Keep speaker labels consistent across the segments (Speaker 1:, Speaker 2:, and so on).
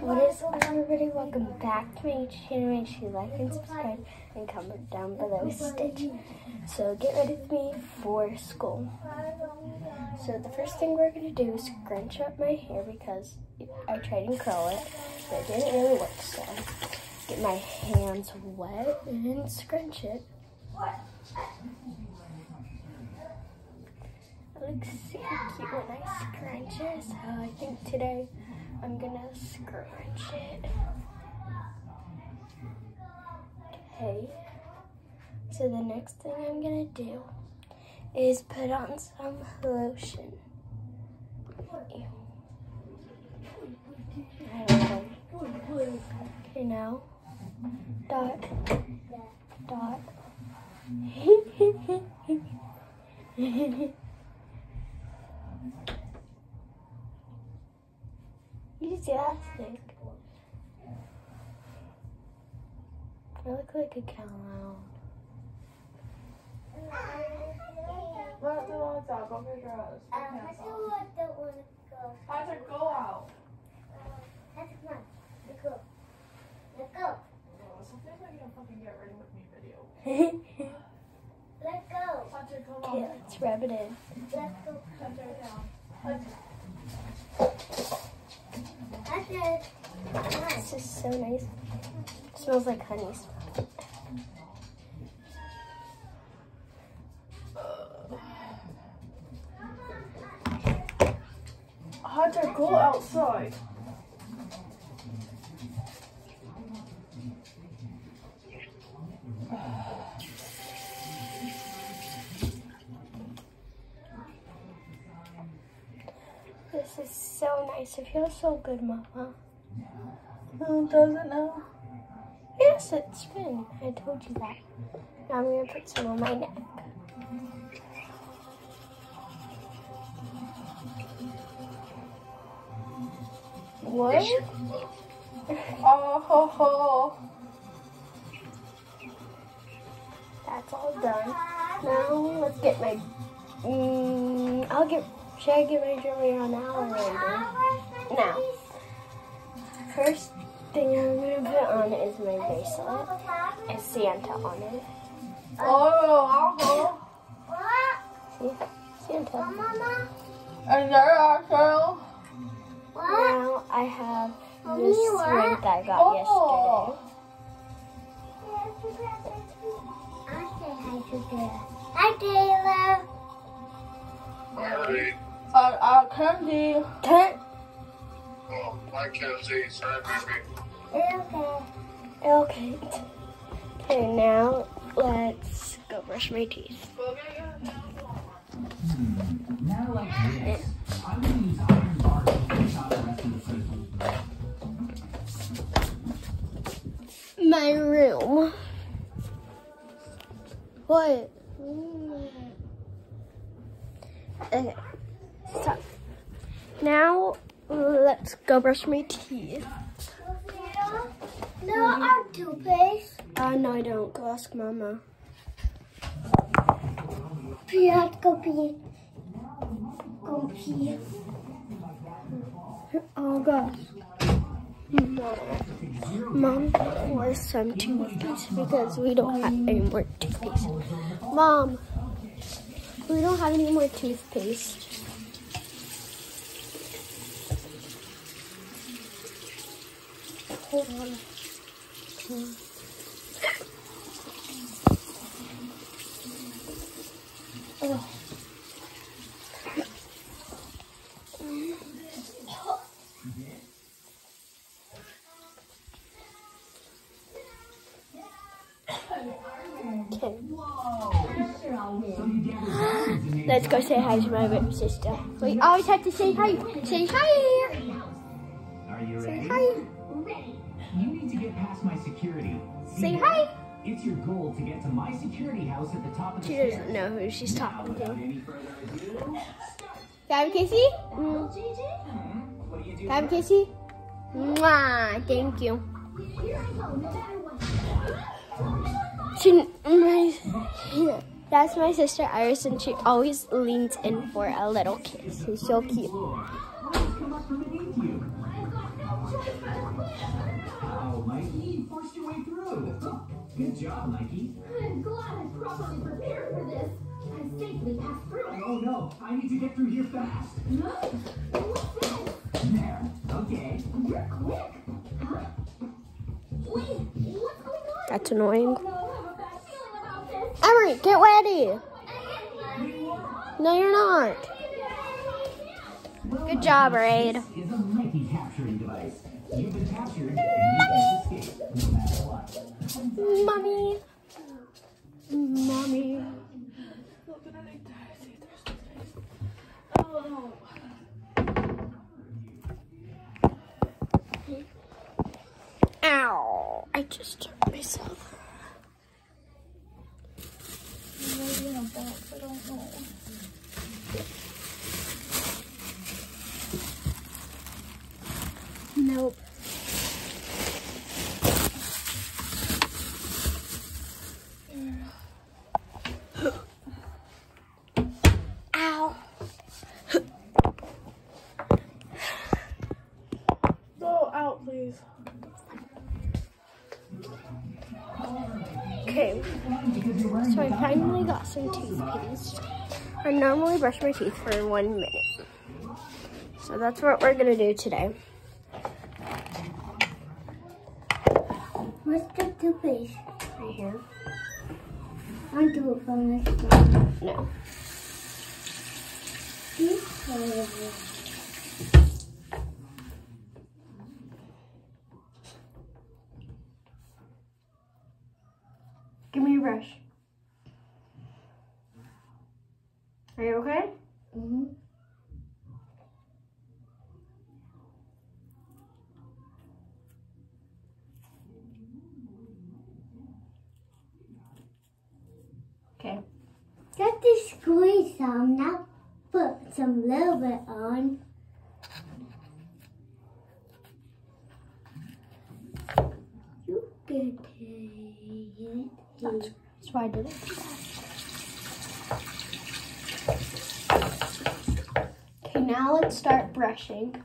Speaker 1: What is up everybody? Welcome back to my channel. Make sure you like and subscribe and comment down below Stitch. So get ready with me for school. So the first thing we're going to do is scrunch up my hair because I tried and curl it, but it didn't really work. So get my hands wet and scrunch it. It looks super cute when I scrunch it. So I think today I'm gonna scrunch it. Okay. So the next thing I'm gonna do is put on some lotion. Okay, now dot dot. See that stick? I look like a clown.
Speaker 2: Let the lights out. Go get dressed.
Speaker 3: Um, I still want the one to go.
Speaker 2: Hunter, go out.
Speaker 3: That's fun. Let's go. Let's go.
Speaker 2: Sometimes I can fucking get ready with me video.
Speaker 3: Let's go.
Speaker 2: Come
Speaker 1: okay, let's rub it in.
Speaker 3: Let's go.
Speaker 2: Hunter, down. Hunter.
Speaker 3: It.
Speaker 1: This is so nice. smells like honey.
Speaker 2: Hunter, go outside.
Speaker 1: Nice. It feels so good, Mama.
Speaker 2: No, doesn't know.
Speaker 1: Yes, it's been. I told you that. Now I'm gonna put some on my neck. What?
Speaker 2: Oh, ho, ho.
Speaker 1: That's all done. Now let's get my. Mm, I'll get. Should I get my jewelry on now or later? Now. First thing I'm gonna put on is my bracelet. It's Santa on it.
Speaker 2: Oh, oh,
Speaker 3: What?
Speaker 1: See, Santa.
Speaker 2: And there also.
Speaker 3: What?
Speaker 1: Now I have
Speaker 3: Mommy,
Speaker 1: this ring that I got
Speaker 2: Oh.
Speaker 3: I say hi to Taylor. Hi, Taylor.
Speaker 4: Alright.
Speaker 2: Uh, uh, candy.
Speaker 1: yesterday.
Speaker 4: I can't. Sorry, baby.
Speaker 3: Okay.
Speaker 1: Okay. Now let's go brush my teeth. My room. What? Okay. Now let's go brush my teeth.
Speaker 3: No, our toothpaste.
Speaker 1: Uh, no, I don't. Go ask Mama.
Speaker 3: You have to go pee. Go pee.
Speaker 1: Oh gosh. Mom, pour some toothpaste because we don't have any more toothpaste. Mom, we don't have any more toothpaste. Hold on. Let's go say hi to my sister. We always have to say hi. Say hi.
Speaker 5: Security.
Speaker 1: Say hi.
Speaker 5: It's your goal to get to my security house at the top of the
Speaker 1: She doesn't know who she's talking to.
Speaker 5: any further ado,
Speaker 1: Gabby Casey? Mm.
Speaker 5: what do you do?
Speaker 1: Gabby Casey? Mwah. Thank you. She, my, that's my sister Iris, and she always leans in for a little kiss. She's so cute.
Speaker 5: Come Oh, Mikey, you forced your way through. Good job, Mikey.
Speaker 6: I'm glad I properly prepared for this. I safely passed through.
Speaker 5: Oh no, I need to get through here fast.
Speaker 6: Huh? What's this?
Speaker 5: There. Okay.
Speaker 6: You're quick. Huh? Wait, what's going on?
Speaker 1: That's annoying.
Speaker 6: Oh no, I have a bad feeling about this.
Speaker 1: Emery, get ready. No, you're not. Good job, Raid. Mommy. Mommy. Ow. I just hurt myself.
Speaker 2: Maybe in a box. I don't know.
Speaker 1: Nope. Some. I normally brush my teeth for one minute. So that's what we're gonna do today.
Speaker 3: What's the toothpaste?
Speaker 1: Right here.
Speaker 3: I do it from this one.
Speaker 1: No. Give me your brush. Are you okay?
Speaker 3: Mm-hmm.
Speaker 1: Okay.
Speaker 3: Just to squeeze some, now put some little bit on. You can take it.
Speaker 1: That's, that's why I did it. Okay, now let's start brushing.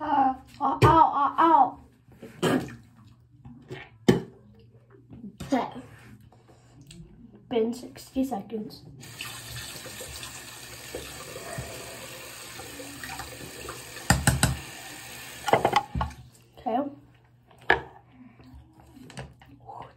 Speaker 1: Uh, ow, ow, ow, ow. Okay. Been 60 seconds. Okay. Ooh,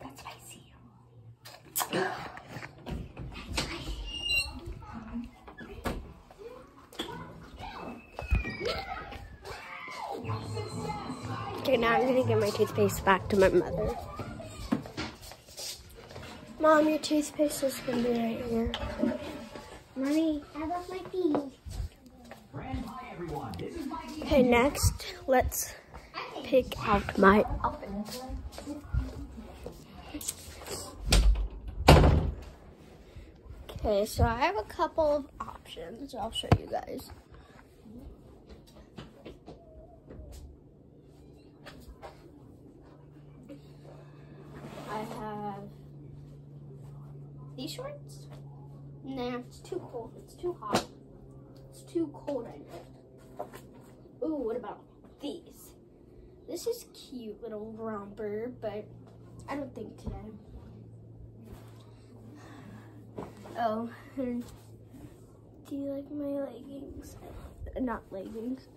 Speaker 1: that's spicy. Okay, now I'm gonna give my toothpaste back to my mother. Mom, your toothpaste is gonna be right here.
Speaker 3: Mommy, I love my teeth.
Speaker 5: Friend, hi everyone. This is Mikey.
Speaker 1: Okay, next, let's pick out my oven. Okay, so I have a couple of options. I'll show you guys. I have these shorts. Nah, it's too cold. It's too hot. It's too cold right now. Ooh, what about these? This is cute little romper, but I don't think today. Oh, do you like my leggings? Uh, Not leggings,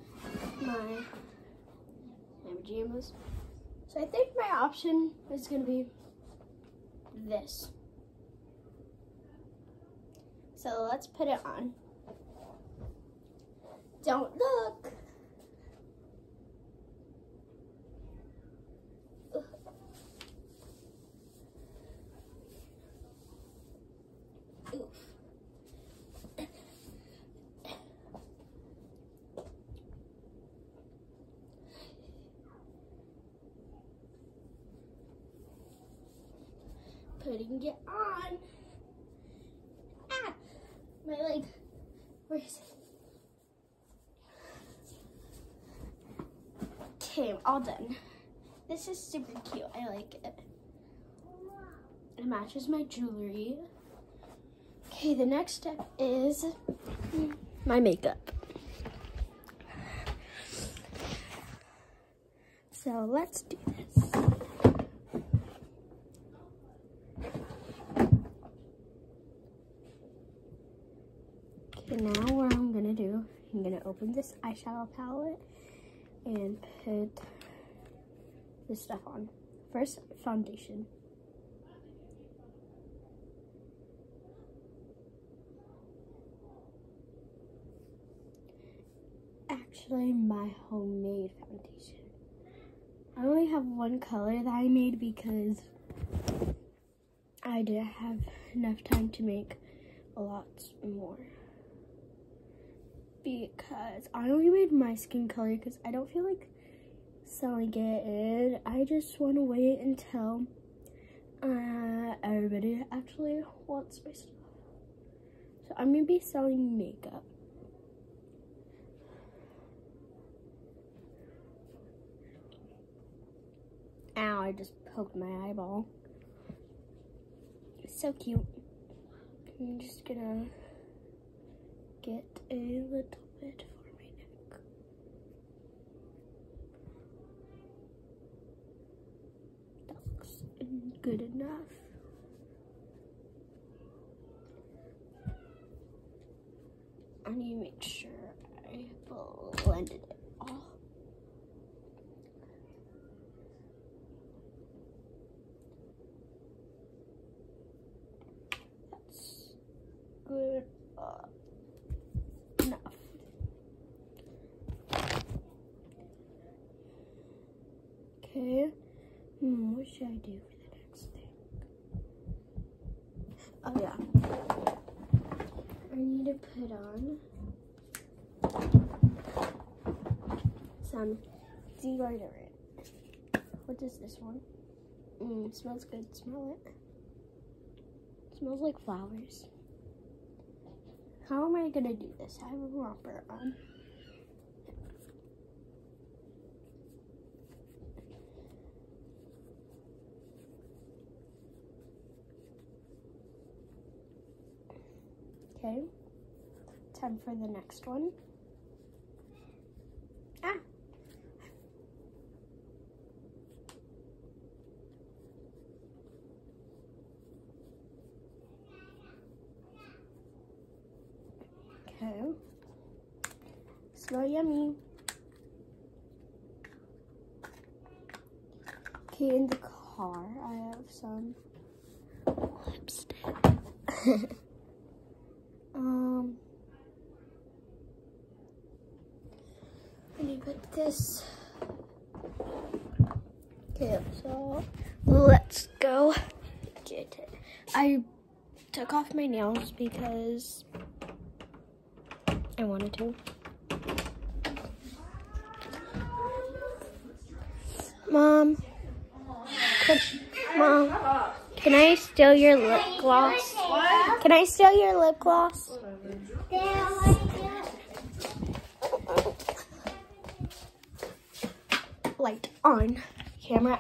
Speaker 1: my my pajamas. So I think my option is gonna be this. So let's put it on. Don't look. putting it Okay, all done. This is super cute. I like it. It matches my jewelry. Okay, the next step is my makeup. So let's do this. Okay, now what I'm gonna do, I'm gonna open this eyeshadow palette and put this stuff on. First, foundation. Actually, my homemade foundation. I only have one color that I made because I didn't have enough time to make a lot more. Because I only made my skin color because I don't feel like selling it and I just want to wait until uh, everybody actually wants my stuff. So I'm going to be selling makeup. Ow, I just poked my eyeball. It's so cute. I'm just gonna get a little bit for my neck. That looks good enough. I need to make sure I blended it all. That's good uh, enough. Okay. Hmm, what should I do for the next thing? Oh yeah. I need to put on some deodorant. What is this one? Mmm, smells good. Smell it. Smells like flowers. How am I gonna do this? I have a romper on. Okay. Time for the next one. Ah. Okay. Smell yummy. Okay, in the car, I have some lipstick. um, let me put this. Okay, so let's go get it. I took off my nails because I wanted to. Mom, can, Mom, can I steal your lip gloss? Can I steal your lip gloss? Light on, camera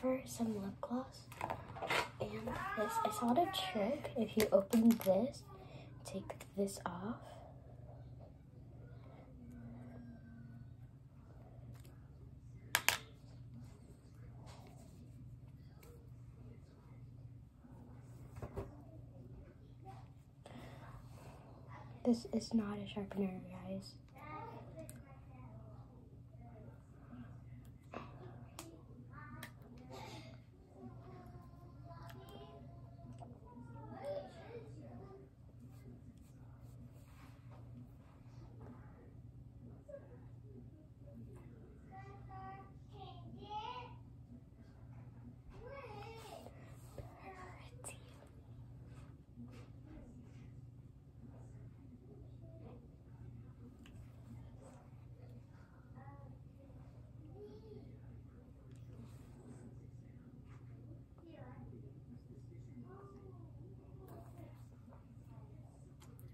Speaker 1: for some lip gloss. And this, I saw a trick. If you open this, take this off. This is not a sharpener, guys.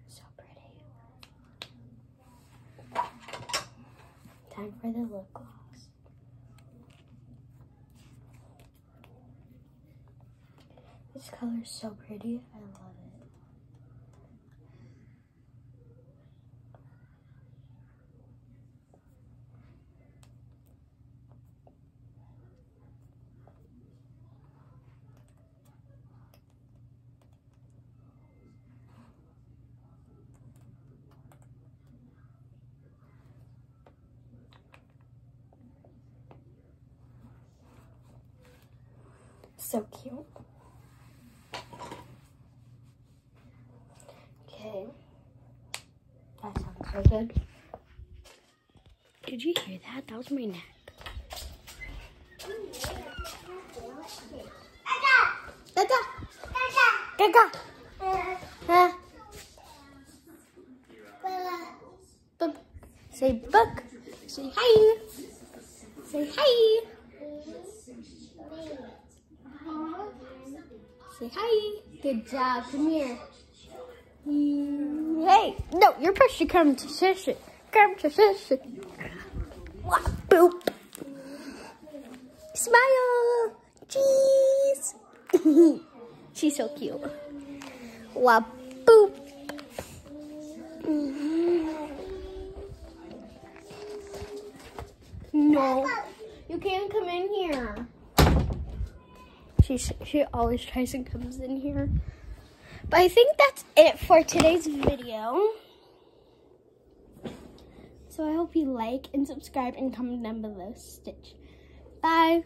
Speaker 1: So pretty. Time for the lip gloss. This color is so pretty. I love it. So cute. Okay. That sounds so good. Did you hear that? That was my neck. Gaga! Gaga! Book. Say book. Say hi. Say hi. Say hi. Good job. Come here. Hey, no, you're supposed to come to sissy. Come to. Wah, Boop. Smile. Cheese. She's so cute. Wah, boop. Mm-hmm. No, you can't come in here. She she always tries and comes in here. But I think that's it for today's video. So I hope you like and subscribe and comment down below. Stitch. Bye.